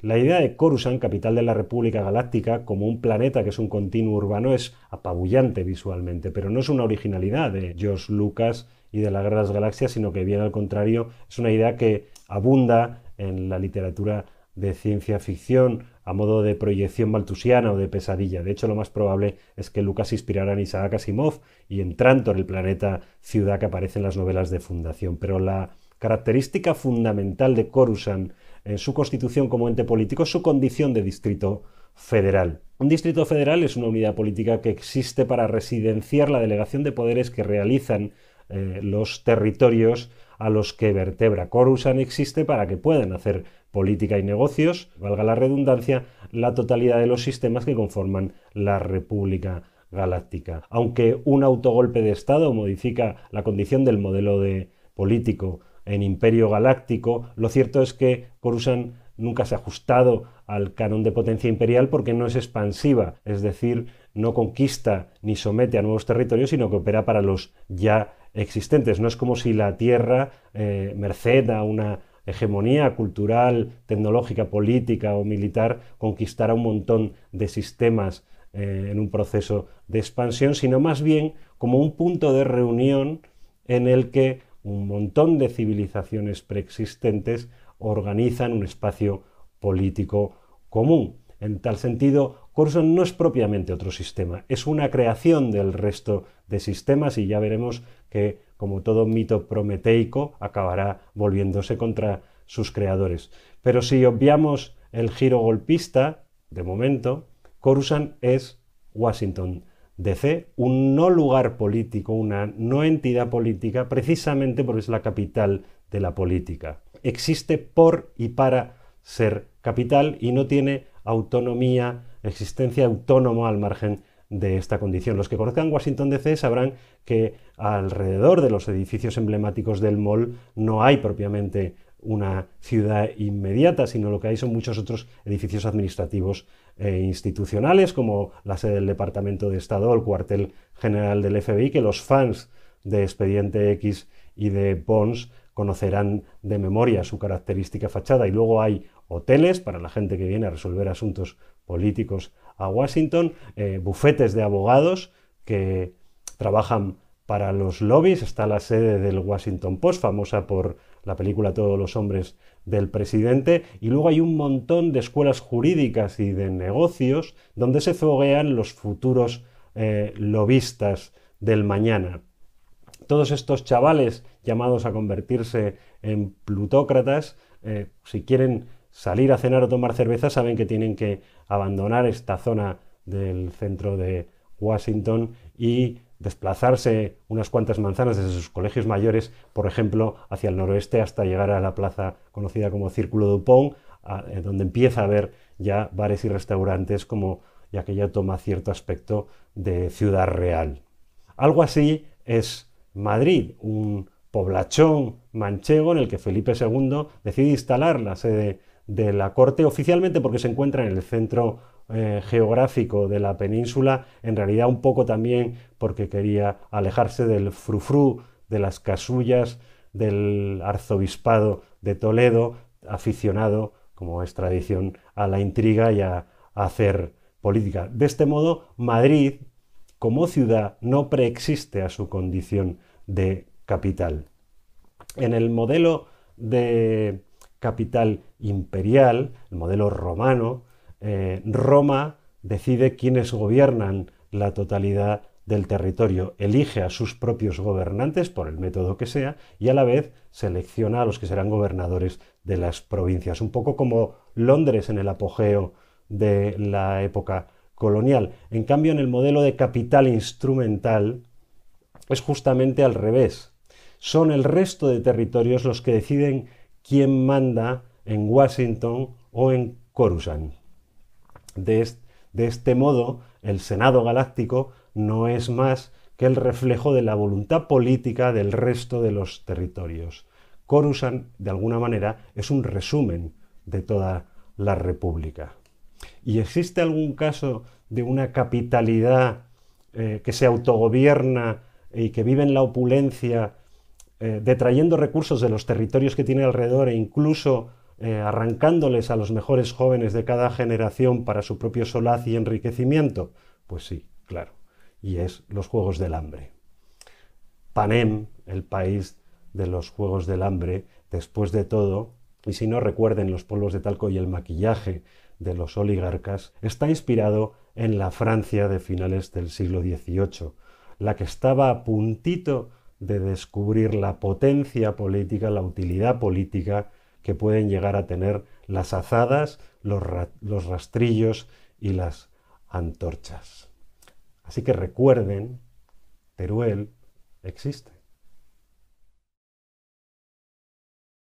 La idea de Coruscant, capital de la República Galáctica, como un planeta que es un continuo urbano, es apabullante visualmente, pero no es una originalidad de George Lucas y de la Guerra Galaxias, sino que bien al contrario, es una idea que abunda en la literatura de ciencia ficción a modo de proyección maltusiana o de pesadilla. De hecho, lo más probable es que Lucas inspirara en Isaac Asimov y en el planeta ciudad que aparece en las novelas de Fundación. Pero la característica fundamental de Coruscant en su constitución como ente político su condición de distrito federal. Un distrito federal es una unidad política que existe para residenciar la delegación de poderes que realizan eh, los territorios a los que vertebra. Coruscant existe para que puedan hacer política y negocios, valga la redundancia, la totalidad de los sistemas que conforman la República Galáctica. Aunque un autogolpe de Estado modifica la condición del modelo de político en Imperio Galáctico, lo cierto es que Coruscant nunca se ha ajustado al canon de potencia imperial porque no es expansiva, es decir, no conquista ni somete a nuevos territorios, sino que opera para los ya existentes. No es como si la Tierra, eh, merced a una hegemonía cultural, tecnológica, política o militar, conquistara un montón de sistemas eh, en un proceso de expansión, sino más bien como un punto de reunión en el que un montón de civilizaciones preexistentes organizan un espacio político común. En tal sentido, Coruscant no es propiamente otro sistema, es una creación del resto de sistemas y ya veremos que, como todo mito prometeico, acabará volviéndose contra sus creadores. Pero si obviamos el giro golpista, de momento, Coruscant es Washington DC, un no lugar político, una no entidad política, precisamente porque es la capital de la política. Existe por y para ser capital y no tiene autonomía, existencia autónoma al margen de esta condición. Los que conozcan Washington DC sabrán que alrededor de los edificios emblemáticos del mall no hay propiamente una ciudad inmediata, sino lo que hay son muchos otros edificios administrativos e institucionales, como la sede del Departamento de Estado el cuartel general del FBI, que los fans de Expediente X y de Bonds conocerán de memoria su característica fachada. Y luego hay hoteles para la gente que viene a resolver asuntos políticos a Washington, eh, bufetes de abogados que trabajan para los lobbies. Está la sede del Washington Post, famosa por la película Todos los hombres del presidente, y luego hay un montón de escuelas jurídicas y de negocios donde se foguean los futuros eh, lobistas del mañana. Todos estos chavales llamados a convertirse en plutócratas, eh, si quieren salir a cenar o tomar cerveza, saben que tienen que abandonar esta zona del centro de Washington y desplazarse unas cuantas manzanas desde sus colegios mayores, por ejemplo, hacia el noroeste hasta llegar a la plaza conocida como Círculo Dupont, eh, donde empieza a haber ya bares y restaurantes como ya que ya toma cierto aspecto de ciudad real. Algo así es Madrid, un poblachón manchego en el que Felipe II decide instalar la sede de la corte oficialmente porque se encuentra en el centro eh, geográfico de la península, en realidad un poco también porque quería alejarse del frufru, de las casullas del arzobispado de Toledo, aficionado, como es tradición, a la intriga y a, a hacer política. De este modo, Madrid, como ciudad, no preexiste a su condición de capital. En el modelo de capital imperial, el modelo romano, eh, Roma decide quiénes gobiernan la totalidad del territorio, elige a sus propios gobernantes por el método que sea y a la vez selecciona a los que serán gobernadores de las provincias, un poco como Londres en el apogeo de la época colonial. En cambio, en el modelo de capital instrumental es justamente al revés. Son el resto de territorios los que deciden quién manda en Washington o en Coruscant. De, este modo, el Senado Galáctico no es más que el reflejo de la voluntad política del resto de los territorios. Coruscant, de alguna manera, es un resumen de toda la República. ¿Y existe algún caso de una capitalidad eh, que se autogobierna y que vive en la opulencia, eh, detrayendo recursos de los territorios que tiene alrededor e incluso eh, arrancándoles a los mejores jóvenes de cada generación para su propio solaz y enriquecimiento? Pues sí, claro, y es los Juegos del Hambre. Panem, el país de los Juegos del Hambre, después de todo, y si no recuerden los polvos de talco y el maquillaje de los oligarcas, está inspirado en la Francia de finales del siglo XVIII, la que estaba a puntito de descubrir la potencia política, la utilidad política que pueden llegar a tener las azadas, los, los rastrillos y las antorchas. Así que recuerden, Teruel existe.